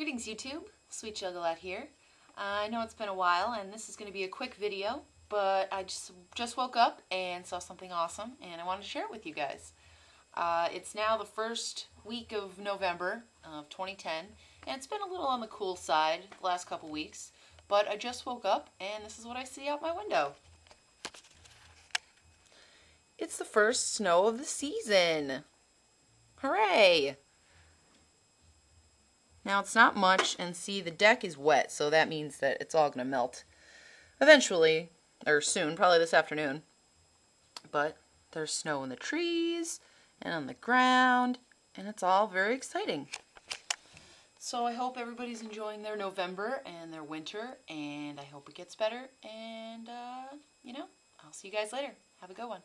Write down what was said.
Greetings YouTube, Sweet Juggalette here. Uh, I know it's been a while and this is going to be a quick video, but I just, just woke up and saw something awesome and I wanted to share it with you guys. Uh, it's now the first week of November of 2010 and it's been a little on the cool side the last couple weeks, but I just woke up and this is what I see out my window. It's the first snow of the season. Hooray! Now it's not much, and see the deck is wet, so that means that it's all going to melt eventually, or soon, probably this afternoon. But there's snow in the trees and on the ground, and it's all very exciting. So I hope everybody's enjoying their November and their winter, and I hope it gets better, and, uh, you know, I'll see you guys later. Have a good one.